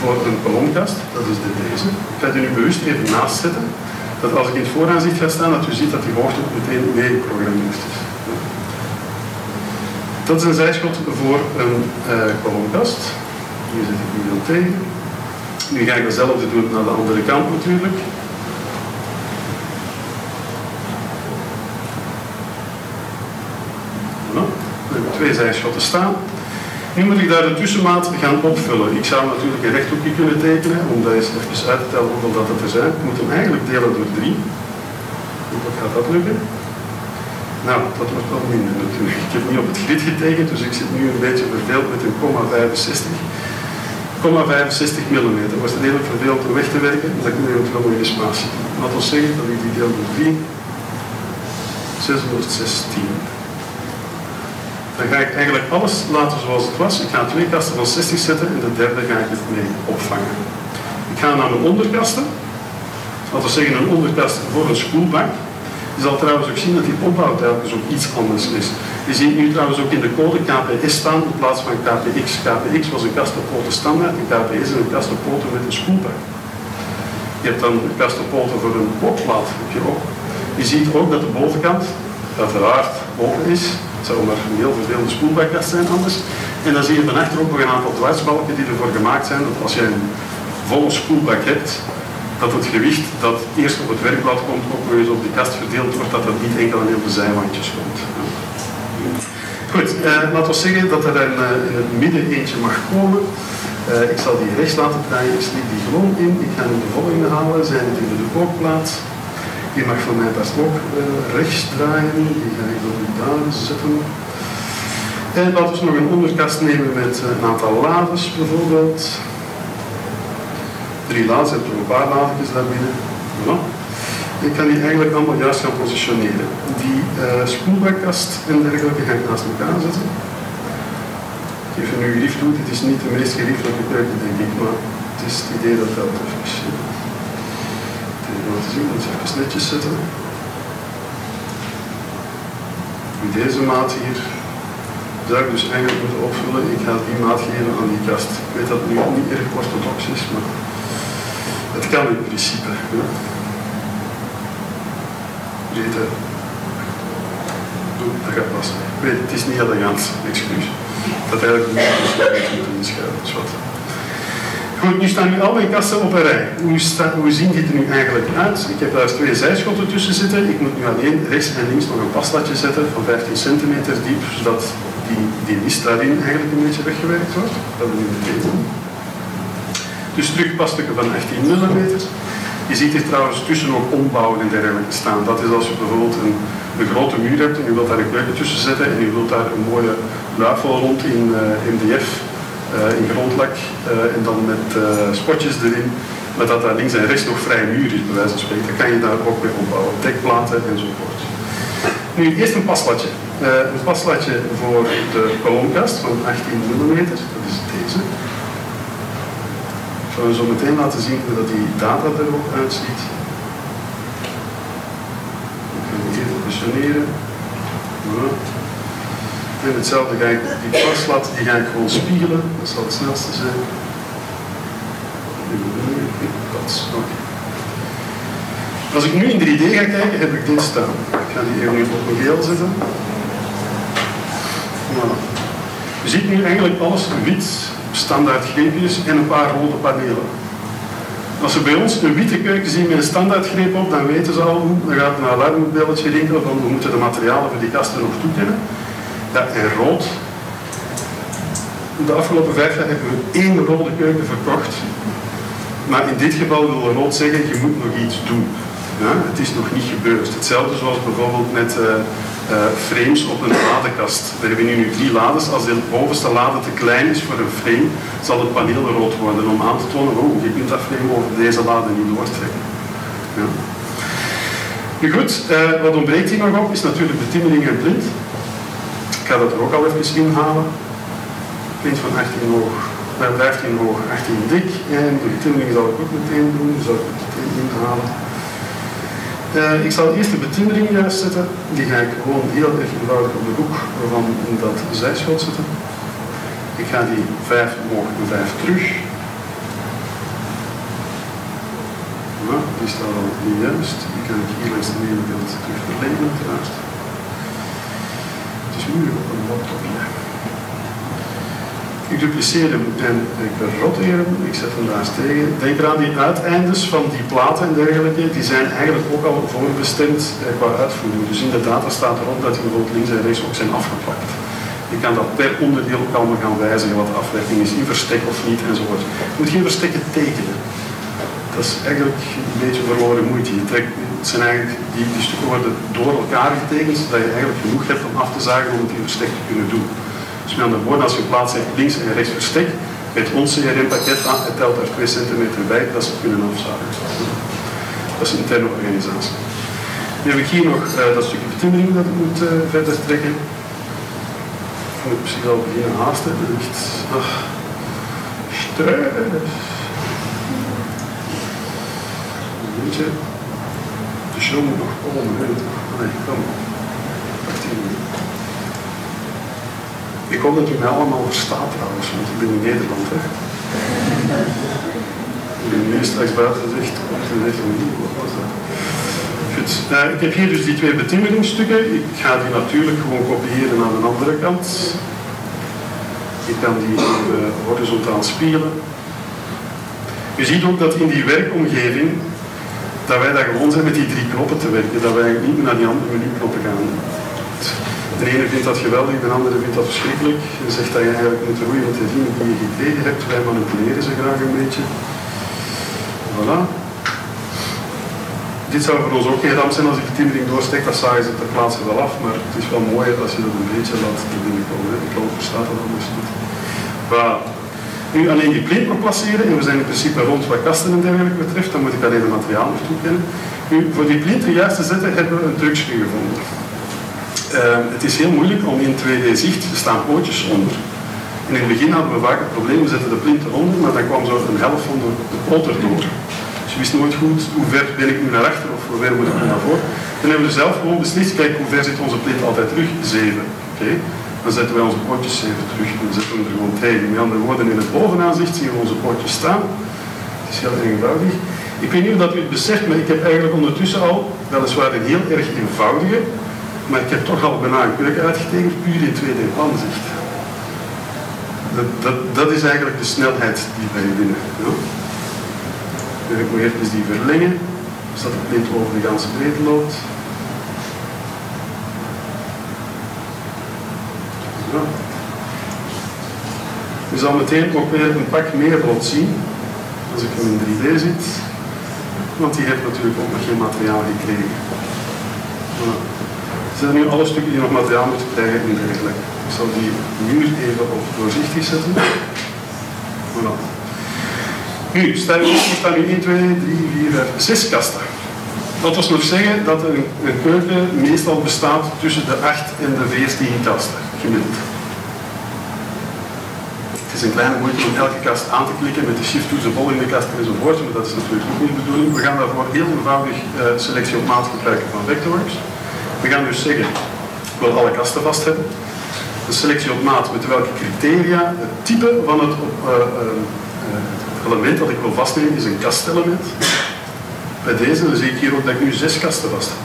voor een kolomkast. Dat is de deze. Ik ga die nu bewust even naast zetten. Dat als ik in het vooraanzicht ga staan, dat u ziet dat die hoogte meteen meegeprogrammeerd is. Dat is een zijschot voor een uh. Hier zet ik nu dan tegen. Nu ga ik hetzelfde doen naar de andere kant natuurlijk. twee zijschotten staan. Nu moet ik daar de tussenmaat gaan opvullen. Ik zou natuurlijk een rechthoekje kunnen tekenen, om dat eens even uit te tellen hoeveel dat er zijn. Ik moet hem eigenlijk delen door 3. Hoeveel gaat dat lukken? Nou, dat wordt wel minder natuurlijk. Ik heb niet op het grid getekend, dus ik zit nu een beetje verdeeld met een 0,65. 0,65 mm. Was het redelijk verdeeld om weg te werken, dan kun je eventueel nog een spatie. Laten we zeggen dat ik die deel door 3, 616. Dan ga ik eigenlijk alles laten zoals het was. Ik ga twee kasten van 60 zetten en de derde ga ik het mee opvangen. Ik ga naar mijn onderkasten. Laten we zeggen een onderkast voor een spoelbank. Je zal trouwens ook zien dat die opbouw telkens ook iets anders is. Je ziet nu trouwens ook in de code KPS staan in plaats van KPX. KPX was een kastenpoten standaard en KPS is een kastenpoten met een spoelbank. Je hebt dan een kastenpoten voor een kookplaat. Je, ook. je ziet ook dat de bovenkant uiteraard open is het zou maar een heel vervelende spoelbakkast zijn anders. En dan zie je van ook nog een aantal dwarsbalken die ervoor gemaakt zijn dat als je een volle spoelbak hebt, dat het gewicht dat eerst op het werkblad komt, ook nog eens op de kast verdeeld wordt, dat dat niet enkel aan op de zijwandjes komt. Goed, eh, laten we zeggen dat er een, uh, in het midden eentje mag komen. Uh, ik zal die rechts laten draaien, ik slik die gewoon in. Ik ga nu de volgende halen, zijn het in de kookplaat. Die mag van mij best ook uh, rechts draaien. Die ga ik dan daar zetten. En laten we nog een onderkast nemen met een aantal lades bijvoorbeeld. Drie lades, je hebt nog een paar laadjes daar binnen. Voilà. Ik kan die eigenlijk allemaal juist gaan positioneren. Die uh, spoelbakkast en dergelijke ga ik naast elkaar zetten. Even nu gerief doet, het is niet de meest geriefelijke keuken denk ik, maar het is het idee dat dat is. Laten zien, dat even netjes zetten. Deze maat hier zou ik dus eigenlijk moeten opvullen. Ik ga die maat geven aan die kast. Ik weet dat het nu niet erg orthodox is, maar het kan in principe. Ja. Breedte. Doe, dat gaat passen. Weet, het is niet elegant, excuus. Dat eigenlijk niet moeten inschuiven, is wat. Goed, nu staan nu al mijn kasten op een rij. Hoe, zien die er nu eigenlijk uit? Ik heb daar twee zijschotten tussen zitten. Ik moet nu alleen rechts en links nog een paslatje zetten van 15 centimeter diep, zodat die, die mist daarin eigenlijk een beetje weggewerkt wordt. Dat we nu meteen. Dus terug passtukken van 18 mm. Je ziet hier trouwens tussen ook ombouwen en dergelijke staan. Dat is als je bijvoorbeeld een, een grote muur hebt en je wilt daar een keuken tussen zetten en je wilt daar een mooie luifel rond in uh, MDF in grondlak uh, en dan met uh, spotjes erin, maar dat daar links en rechts nog vrij muur is, bij wijze van spreken. Dan kan je daar ook mee opbouwen, dekplaten enzovoort. Nu, eerst een paslatje. een paslatje voor de kolomkast van 18 mm, dat is deze. Ik zal je zo meteen laten zien hoe dat die data er uitziet. Ik ga die even positioneren. En hetzelfde ga ik, die paslat, die ga ik gewoon spiegelen. Dat zal het snelste zijn. Als ik nu in 3D ga kijken, heb ik dit staan. Ik ga die even op mijn geel zetten. Voilà. Je ziet nu eigenlijk alles wit, standaard greepjes en een paar rode panelen. Als ze bij ons een witte keuken zien met een standaardgreep op, dan weten ze al, dan gaat een alarmbelletje rinkelen van we moeten de materialen voor die kasten nog toekennen. En rood. De afgelopen vijf jaar hebben we één rode keuken verkocht. Maar in dit geval wil rood zeggen, je moet nog iets doen. Het is nog niet gebeurd. Hetzelfde zoals bijvoorbeeld met uh, uh, frames op een ladekast. We hebben nu drie lades. Als de bovenste lade te klein is voor een frame, zal het paneel rood worden om aan te tonen, oh, je kunt dat frame over deze lade niet doortrekken. Ja. Goed, uh, wat ontbreekt hier nog op is natuurlijk de timmering en plint. Ik ga dat er ook al even inhalen. Plint van 18 hoog, 15 hoog, 18 dik. En de betimmering zal ik ook meteen doen, dus zal ik meteen inhalen. Uh, ik zal eerst de betimmering juist zetten. Die ga ik gewoon heel eenvoudig op de hoek van dat zijschot zetten. Ik ga die 5 omhoog en 5 terug. Die staat al niet juist. Die kan ik hier langs de nevenkant terug verleggen uiteraard. Op een laptopje. Ik dupliceer hem en ik roteer hem, ik zet hem daar tegen. Denk eraan, die uiteindes van die platen en dergelijke, die zijn eigenlijk ook al voorbestemd eh, qua uitvoering. Dus in de data staat erop dat die bijvoorbeeld links en rechts ook zijn afgeplakt. Je kan dat per onderdeel ook allemaal gaan wijzigen wat de afwerking is, in verstek of niet enzovoort. Je moet geen verstekken tekenen. Dat is eigenlijk een beetje verloren moeite. Je trekt, het zijn eigenlijk, die, die stukken worden door elkaar getekend, zodat je eigenlijk genoeg hebt om af te zagen om het in verstek te kunnen doen. Dus met andere woorden, als je plaats hebt links en rechts verstek, met ons CRM-pakket aan, het telt er 2 centimeter bij, dat ze kunnen afzagen. Dat is een interne organisatie. Nu heb ik hier nog uh, dat stukje betimmering dat ik moet uh, verder trekken. Ik moet misschien al beginnen haasten. Ach, stress. Weet de kom. 18 minuten. Ik hoop dat u mij allemaal verstaat trouwens, want ik ben in Nederland. Hè. Ik ben nu straks buiten gezegd, en zegt van wat was? Goed. Uh, ik heb hier dus die twee betimmeringsstukken. Ik ga die natuurlijk gewoon kopiëren aan de andere kant. Ik kan die uh, horizontaal spiegelen. Je ziet ook dat in die werkomgeving, dat wij daar gewoon zijn met die drie knoppen te werken, dat wij niet meer naar die andere menuknoppen gaan. De ene vindt dat geweldig, de andere vindt dat verschrikkelijk. Je zegt dat je eigenlijk moet roeien met de vrienden die je gekregen hebt. Wij manipuleren ze graag een beetje. Voilà. dit zou voor ons ook geen ramp zijn als die betimmering doorsteekt, dat zagen ze ter plaatse wel af, maar het is wel mooier als je dat een beetje laat binnenkomen. Ik hoop verstaat dat anders niet. Voilà. Nu alleen die plint nog placeren, en we zijn in principe rond wat kasten en dergelijke betreft, dan moet ik alleen de materiaal nog toekennen. Nu, voor die plint de juiste zetten hebben we een trucje gevonden. Uh, het is heel moeilijk om in 2D-zicht, er staan pootjes onder. In het begin hadden we vaak het probleem, we zetten de plint eronder, maar dan kwam zo een helft van de, de pot erdoor. Dus je wist nooit goed hoe ver ben ik nu naar achter of hoe ver moet ik nu naar voren. Dan hebben we zelf gewoon beslist, kijk hoe ver zit onze plint altijd terug? 7. Oké. Dan zetten wij onze potjes 7 terug en zetten we er gewoon tegen. Met andere woorden, in het bovenaanzicht zien we onze potjes staan. Het is heel eenvoudig. Ik weet niet of dat u het beseft, maar ik heb eigenlijk ondertussen al, weliswaar een heel erg eenvoudige, maar ik heb toch al bijna een keuken uitgetekend, puur in 2D-planzicht. Dat, dat, is eigenlijk de snelheid die wij winnen. Ja? Ik moet even die verlengen, zodat het niet over de ganse breedte loopt. Je zal meteen ook weer een pak meer blot zien als ik hem in 3D zit, want die heeft natuurlijk ook nog geen materiaal gekregen. Ja. Zijn nu alle stukken die nog materiaal moeten krijgen en dergelijke. Ik zal die muur even op doorzichtig zetten. Voilà. Nu, stel je er staan nu 1, 2, 3, 4, 5, 6 kasten. Dat was nog zeggen dat een, een keuken meestal bestaat tussen de 8 en de 14 kasten, gemiddeld. Is een kleine moeite om elke kast aan te klikken met de shift-toets en vol in de kast enzovoort, maar dat is natuurlijk ook niet de bedoeling. We gaan daarvoor heel eenvoudig uh, selectie op maat gebruiken van Vectorworks. We gaan dus zeggen, ik wil alle kasten vast hebben. Een selectie op maat met welke criteria, het type van het uh, uh, element dat ik wil vastnemen is een kastelement. Bij deze zie ik hier ook dat ik nu zes kasten vast heb.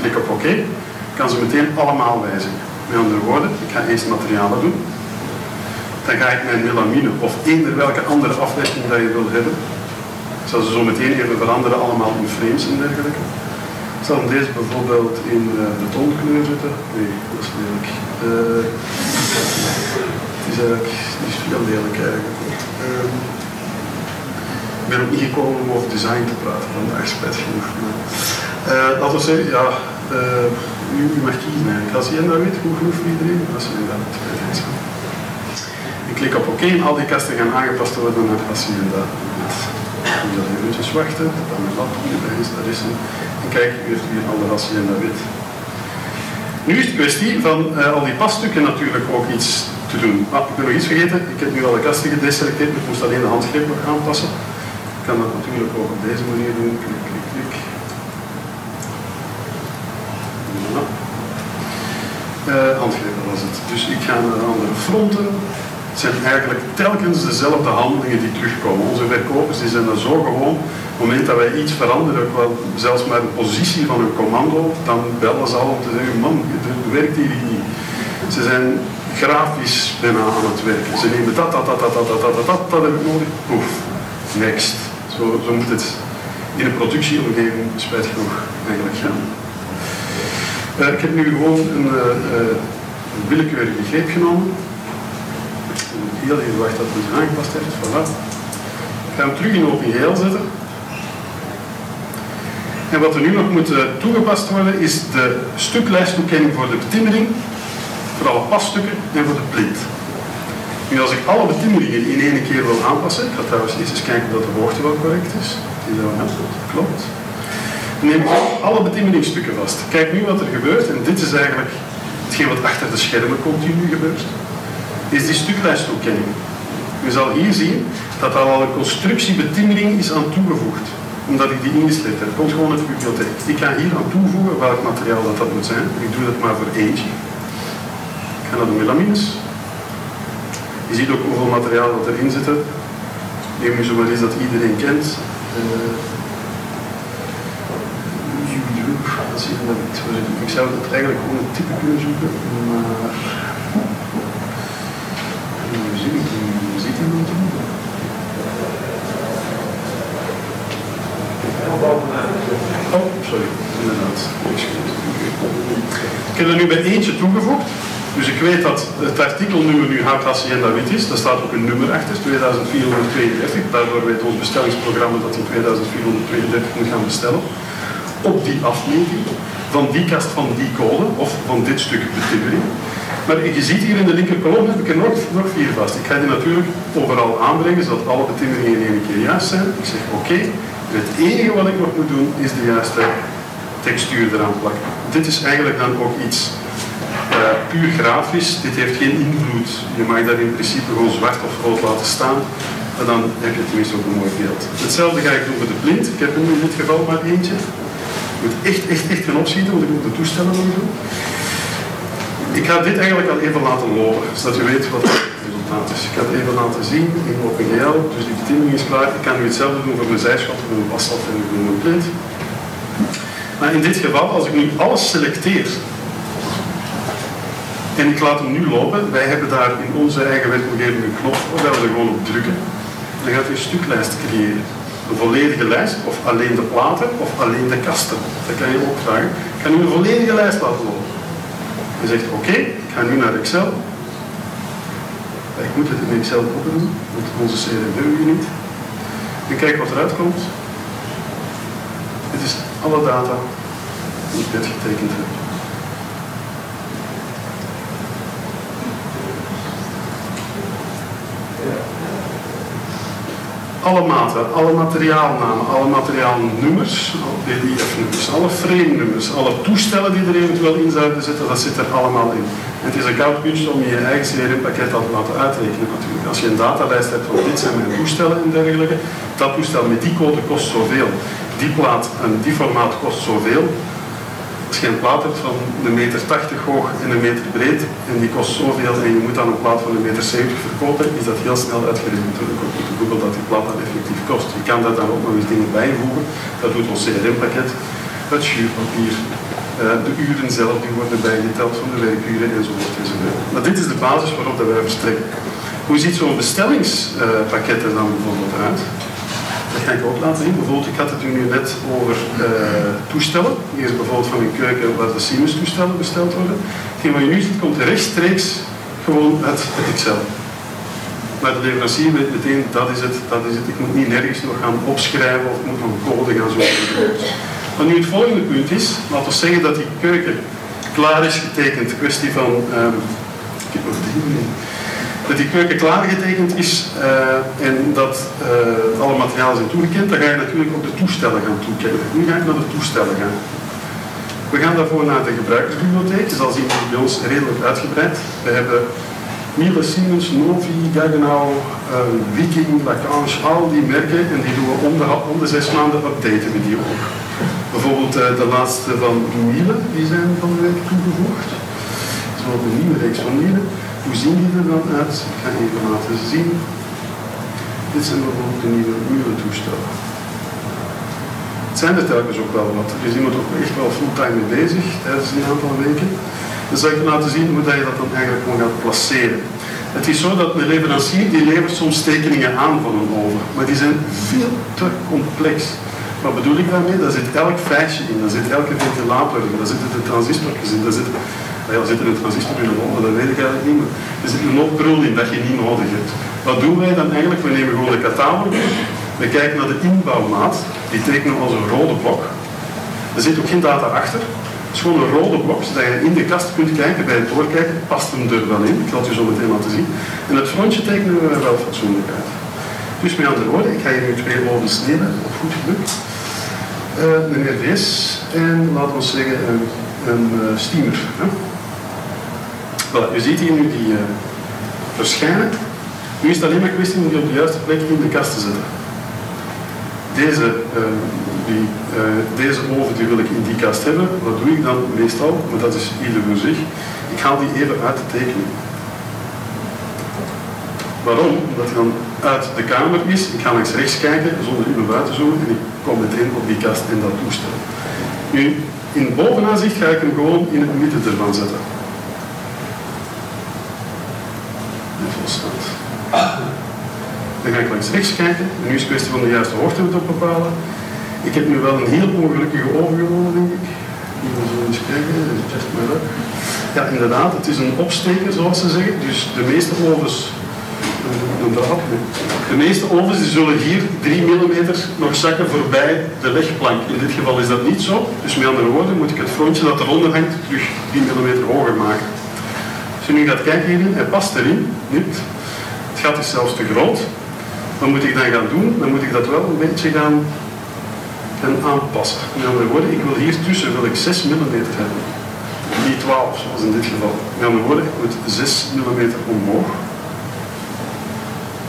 Klik op oké, OK, kan ze meteen allemaal wijzigen. Met andere woorden, ik ga eerst materialen doen. Dan ga ik mijn melamine of eender welke andere afwerking dat je wil hebben. Ik zal ze zo meteen even veranderen, allemaal in frames en dergelijke. Ik zal deze bijvoorbeeld in uh, de tonkleur zetten. Nee, dat is lelijk. Uh, het is eigenlijk het is veel lelijk eigenlijk. Uh, ik ben ook niet gekomen om over design te praten vandaag, spijt genoeg. Uh, laten we zeggen, ja, u, mag kiezen eigenlijk. Als je dat weet, goed genoeg voor iedereen. Als je dat weet, Ik klik op oké OK, en al die kasten gaan aangepast worden naar Hacienda. Ik moet dat eventjes wachten, dat mijn lab hierbij is, dat is en kijk, u heeft hier al de wit. Nu is het kwestie van uh, al die passtukken natuurlijk ook iets te doen. Ah, ik ben nog iets vergeten. Ik heb nu al de kasten gedeselecteerd, maar ik moest alleen de handgreep nog aanpassen. Ik kan dat natuurlijk ook op deze manier doen. Klik, klik, klik. Uh, handgrepen was het. Dus ik ga naar de andere fronten. Het zijn eigenlijk telkens dezelfde handelingen die terugkomen. Onze verkopers die zijn er zo gewoon op het moment dat wij iets veranderen, zelfs maar de positie van een commando, dan bellen ze al om te zeggen, man, het werkt hier niet. Ze zijn grafisch bijna aan het werken. Ze nemen dat, dat, dat, dat, dat, dat, dat, dat, dat heb ik nodig. Poef, next. Zo, zo moet het in een productieomgeving, spijt genoeg, eigenlijk gaan. Uh, ik heb nu gewoon een, uh, uh, een willekeurige greep genomen. Heel even wachten dat het aangepast heeft. Ik ga hem terug in open geheel zetten. En wat er nu nog moet toegepast worden is de stuklijsttoekenning voor de betimmering, voor alle passtukken en voor de plint. Nu als ik alle betimmeringen in één keer wil aanpassen, ik ga trouwens eerst eens kijken dat de hoogte wel correct is. Die dat klopt. Neem alle betimmeringsstukken vast. Kijk nu wat er gebeurt, en dit is eigenlijk hetgeen wat achter de schermen continu gebeurt, is die stuklijsttoekenning. U zal hier zien dat er al een constructiebetimmering is aan toegevoegd omdat ik die ingesleept heb. Komt gewoon uit de bibliotheek. Ik ga hier aan toevoegen welk materiaal dat, dat moet zijn. Ik doe dat maar voor eentje. Ik ga naar de melamines. Je ziet ook hoeveel materiaal dat erin zit. Neem nu zomaar eens dat iedereen kent. Uh, ik zou het eigenlijk gewoon een type kunnen zoeken, maar... Hoe ziet iemand hem? Oh, sorry, inderdaad. Ik heb er nu bij eentje toegevoegd. Dus ik weet dat het artikelnummer nu houdt Hacienda wit is. Daar staat ook een nummer achter, 2432. Daardoor weet ons bestellingsprogramma dat hij 2432 moet gaan bestellen. op die afmeting, van die kast van die code of van dit stuk betimmering. Maar je ziet hier in de linker kolom heb ik er nog, vier vast. Ik ga die natuurlijk overal aanbrengen, zodat alle betimmeringen in één keer juist zijn. Ik zeg oké, het enige wat ik nog moet doen, is de juiste textuur eraan plakken. Dit is eigenlijk dan ook iets uh, puur grafisch. Dit heeft geen invloed. Je mag daar in principe gewoon zwart of rood laten staan. En dan heb je tenminste ook een mooi beeld. Hetzelfde ga ik doen met de blind. Ik heb nu in dit geval maar eentje. Je moet echt, echt, echt gaan opschieten, want ik moet de toestellen nog doen. Ik ga dit eigenlijk al even laten lopen, zodat je weet wat het resultaat is. Ik ga het even laten zien in OpenGL, dus die bedienung is klaar. Ik kan nu hetzelfde doen voor mijn zijschot, voor mijn passchot en voor mijn blind. Maar in dit geval, als ik nu alles selecteer en ik laat hem nu lopen, wij hebben daar in onze eigen werkomgeving een knop waar we er gewoon op drukken. Dan gaat hij een stuklijst creëren. Een volledige lijst, of alleen de platen, of alleen de kasten. Dat kan je ook. Ik ga nu een volledige lijst laten lopen. Je zegt oké, ik ga nu naar Excel. Ik moet het in Excel ook doen, want onze CRM hebben we niet. En kijk wat eruit komt. Dit is alle data die ik net getekend heb. alle maten, alle materiaalnamen, alle materiaalnummers, alle PDF-nummers, alle frame-nummers, alle toestellen die er eventueel in zouden zitten, dat zit er allemaal in. Het is een koud kunst om je eigen CRM-pakket te laten uitrekenen natuurlijk. Als je een datalijst hebt van dit zijn mijn toestellen en dergelijke, dat toestel met die code kost zoveel, die plaat en die formaat kost zoveel, een plaat hebt van een meter 80 hoog en een meter breed en die kost zoveel en je moet dan een plaat van een meter 70 verkopen, is dat heel snel uitgerekend ook met Google dat die plaat dan effectief kost. Je kan daar dan ook nog eens dingen bijvoegen. Dat doet ons CRM-pakket, het schuurpapier, uh, de uren zelf die worden bijgeteld van de werkuren enzovoort enzovoort. Maar dit is de basis waarop dat wij verstrekken. Hoe ziet zo'n bestellingspakket er dan bijvoorbeeld uit? Dat ga ik ook laten zien. Bijvoorbeeld, ik had het nu net over uh, toestellen. Hier is bijvoorbeeld van een keuken waar de Siemens toestellen besteld worden. Hetgeen wat je nu ziet komt rechtstreeks gewoon uit het Excel. Maar de leverancier weet meteen, dat is het, dat is het. Ik moet niet nergens nog gaan opschrijven of ik moet nog code gaan zoeken. Maar nu het volgende punt is, laten we zeggen dat die keuken klaar is getekend. Kwestie van, um, ik heb nog dat die keuken klaargetekend is uh, en dat uh, alle materialen zijn toegekend, dan ga je natuurlijk ook de toestellen gaan toekennen. Nu ga ik naar de toestellen gaan. We gaan daarvoor naar de gebruikersbibliotheek. Je zal zien dat bij ons redelijk uitgebreid. We hebben Miele, Siemens, Novi, Gaggenau, uh, Viking, Lacanche, al die merken en die doen we om de, zes maanden updaten we die ook. Bijvoorbeeld de laatste van Miele, die zijn van de week toegevoegd. Zo de nieuwe reeks van Miele. Hoe zien die er dan uit? Ik ga even laten zien. Dit zijn bijvoorbeeld de nieuwe murentoestellen. Het zijn er telkens ook wel wat. Er is iemand ook echt wel fulltime mee bezig tijdens een aantal weken. Dan zal ik je laten zien hoe je dat dan eigenlijk gewoon gaat placeren. Het is zo dat een leverancier die levert soms tekeningen aan van een oven, maar die zijn veel te complex. Wat bedoel ik daarmee? Daar zit elk feitje in, daar zit elke ventilator in, daar zitten de transistorjes in, daar zit ja, er zit een transistor in de dat weet ik eigenlijk niet, maar er zit een opbrul in dat je niet nodig hebt. Wat doen wij dan eigenlijk? We nemen gewoon de catalogus, we kijken naar de inbouwmaat, die tekenen als een rode blok. Er zit ook geen data achter. Het is gewoon een rode blok, zodat je in de kast kunt kijken, bij het doorkijken past hem er wel in. Ik het u zo meteen laten zien. En het frontje tekenen we wel fatsoenlijk uit. Dus met andere woorden, ik ga hier nu twee ovens nemen, op goed geluk. Uh, een RDS en laten we zeggen een, een uh, steamer. Hè? Voilà, u ziet hier nu die uh, verschijnen. Nu is het alleen maar kwestie om die op de juiste plek in de kast te zetten. Deze, uh, die, uh, deze oven die wil ik in die kast hebben. Wat doe ik dan meestal? Maar dat is ieder voor zich. Ik haal die even uit de tekening. Waarom? Omdat hij dan uit de kamer is. Ik ga langs rechts kijken zonder in naar buiten zoomen en ik kom meteen op die kast en dat toestel. Nu, in bovenaanzicht ga ik hem gewoon in het midden ervan zetten. Dan ga ik langs rechts kijken. En nu is het kwestie van de juiste hoogte op bepalen. Ik heb nu wel een heel ongelukkige oven gewonnen, denk ik. Eens kijken. Just my Ja, inderdaad. Het is een opsteker, zoals ze zeggen. Dus de meeste ovens. De meeste ovens die zullen hier 3 mm nog zakken voorbij de legplank. In dit geval is dat niet zo. Dus met andere woorden moet ik het frontje dat eronder hangt terug 3 mm hoger maken. Als je nu gaat kijken hierin, hij past erin, Het gat is zelfs te groot. Wat moet ik dan gaan doen? Dan moet ik dat wel een beetje gaan, gaan aanpassen. Met andere woorden, ik wil hier tussen wil ik 6 mm hebben. Niet 12, zoals in dit geval. Met andere woorden, ik moet 6 mm omhoog.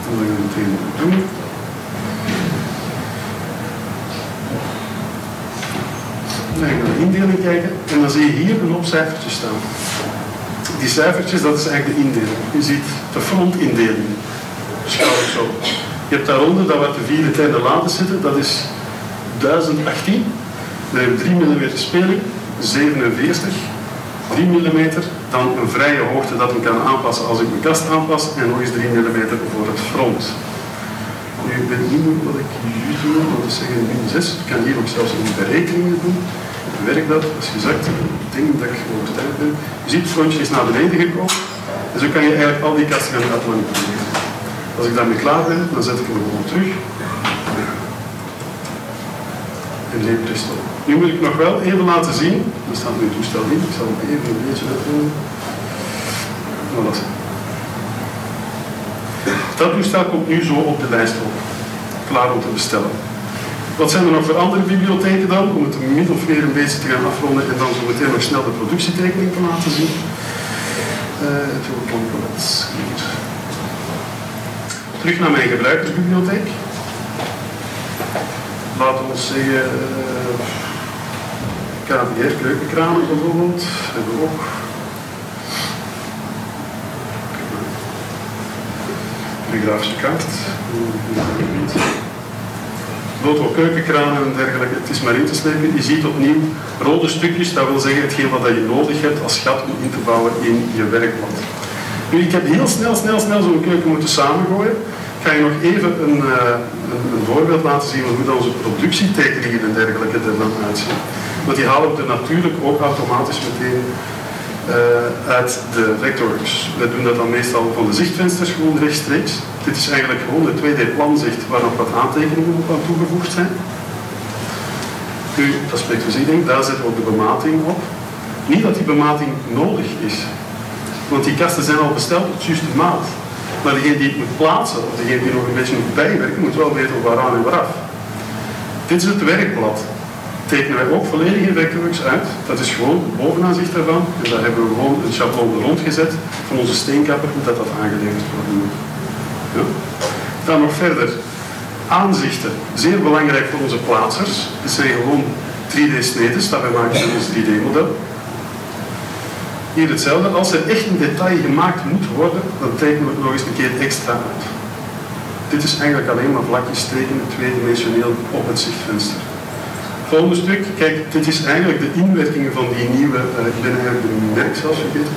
Dat gaan we meteen doen. Dan ga ik naar de indeling kijken en dan zie je hier een hoop cijfertjes staan. Die cijfertjes, dat is eigenlijk de indeling. Je ziet de frontindeling. Schouw zo. Je hebt daaronder, dat wat de vierde derde laten zitten, dat is 1018. Dan heb je 3 mm speling, 47, 3 mm, dan een vrije hoogte dat ik kan aanpassen als ik mijn kast aanpas en nog eens 3 mm voor het front. Nu, ik weet niet wat ik nu doe, want dat zeggen min 6. Ik kan hier ook zelfs een berekeningen doen. Werkt dat? Als gezegd, ik denk dat ik over tijd ben. Je ziet, het frontje is naar beneden gekomen. En zo kan je eigenlijk al die kasten gaan manipuleren. Als ik daarmee klaar ben, dan zet ik hem gewoon terug. En leep presto. Nu moet ik nog wel even laten zien, er staat nu toestel in, ik zal het even een beetje uitrollen. Voilà. Dat toestel komt nu zo op de lijst op, klaar om te bestellen. Wat zijn er nog voor andere bibliotheken dan? Om het min of een beetje te gaan afronden en dan zo meteen nog snel de productietekening te laten zien. Uh, het Terug naar mijn gebruikersbibliotheek. Laten we zeggen, uh, KVR keukenkranen bijvoorbeeld, hebben we ook. De grafische kaart. Loodwol keukenkranen en dergelijke, het is maar in te slepen. Je ziet opnieuw rode stukjes, dat wil zeggen hetgeen wat je nodig hebt als gat om in te bouwen in je werkblad. Nu, ik heb heel snel, snel, snel zo'n keuken moeten samengooien. Ik ga je nog even een, uh, een, voorbeeld laten zien van hoe dan onze productietekeningen en dergelijke er dan uitzien. Want die halen we er natuurlijk ook automatisch meteen uit de Vectorworks. We doen dat dan meestal van de zichtvensters gewoon rechtstreeks. Dit is eigenlijk gewoon het 2D-planzicht waar nog wat aantekeningen op aan toegevoegd zijn. Nu, dat spreekt voor zich, daar zetten we ook de bemating op. Niet dat die bemating nodig is, want die kasten zijn al besteld op juiste maat. Maar degene die het moet plaatsen, of degene die nog een beetje moet bijwerken, moet wel weten waaraan en waaraf. Dit is het werkblad. Tekenen wij ook volledig in Vectorworks uit. Dat is gewoon bovenaanzicht daarvan. En daar hebben we gewoon een schabloon er rond gezet van onze steenkapper, dat dat aangeleverd worden moet. Ja. Dan nog verder. Aanzichten. Zeer belangrijk voor onze plaatsers. Het zijn gewoon 3D-snedes dat wij maken in ons 3D-model. Hier hetzelfde. Als er echt een detail gemaakt moet worden, dan tekenen we het nog eens een keer extra uit. Dit is eigenlijk alleen maar vlakjes tekenen, tweedimensioneel op het zichtvenster. Volgende stuk, kijk, dit is eigenlijk de inwerkingen van die nieuwe, uh, ik ben eigenlijk de merk zelfs vergeten.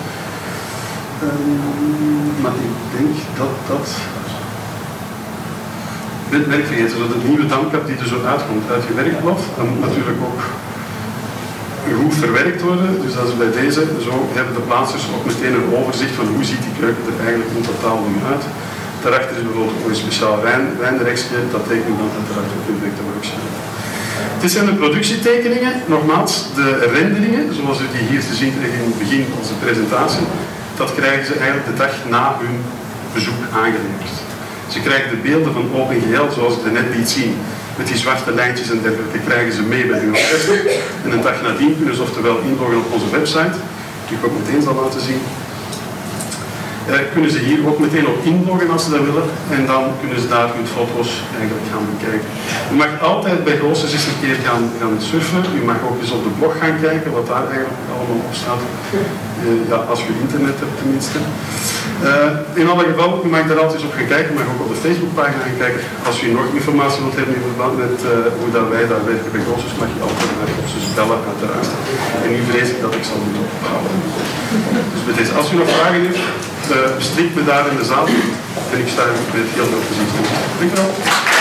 Um, maar ik denk dat dat. Merk vergeten, dat het nieuwe damkap die er zo uitkomt uit je werkblad, dan natuurlijk ook goed verwerkt worden. Dus dat is bij deze, zo hebben de plaatsers ook meteen een overzicht van hoe ziet die keuken er eigenlijk in totaal nu uit. Daarachter is bijvoorbeeld ook een speciaal wijn, wijnrekstje, dat tekenen we dan uiteraard ook in de workshop. Dit zijn de productietekeningen, nogmaals, de renderingen, zoals u die hier te zien krijgen in het begin van de presentatie, dat krijgen ze eigenlijk de dag na hun bezoek aangeleverd. Ze krijgen de beelden van OpenGL, zoals ik net liet zien, met die zwarte lijntjes en dergelijke krijgen ze mee bij hun orkest. En een dag nadien kunnen ze oftewel inloggen op onze website, die ik ook meteen zal laten zien. Kunnen ze hier ook meteen op inloggen als ze dat willen. En dan kunnen ze daar hun foto's eigenlijk gaan bekijken. U mag altijd bij Goossens eens een keer gaan, gaan surfen. U mag ook eens op de blog gaan kijken wat daar eigenlijk allemaal op staat. Uh, ja, als je internet hebt tenminste. Uh, in alle gevallen, u mag daar altijd eens op gaan kijken. U mag ook op de Facebookpagina gaan kijken. Als u nog informatie wilt hebben in verband met hoe dat wij daar werken bij Goossens, mag je altijd naar Goossens bellen uiteraard. En nu vrees ik dat ik zal moeten ophouden. Dus met deze, als u nog vragen heeft, strikt me daar in de zaal. En ik sta met heel veel plezier. Dank u wel.